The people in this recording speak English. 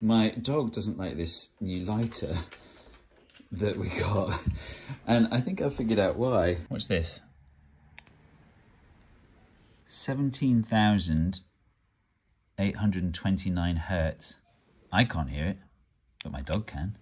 My dog doesn't like this new lighter that we got, and I think I figured out why. What's this? 17,829 hertz. I can't hear it, but my dog can.